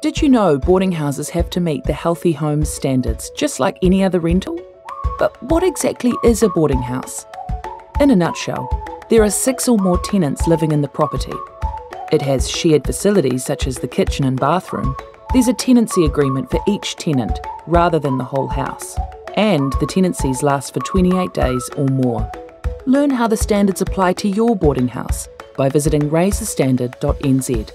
Did you know boarding houses have to meet the Healthy Homes standards just like any other rental? But what exactly is a boarding house? In a nutshell, there are six or more tenants living in the property. It has shared facilities such as the kitchen and bathroom. There's a tenancy agreement for each tenant rather than the whole house. And the tenancies last for 28 days or more. Learn how the standards apply to your boarding house by visiting raisethestandard.nz.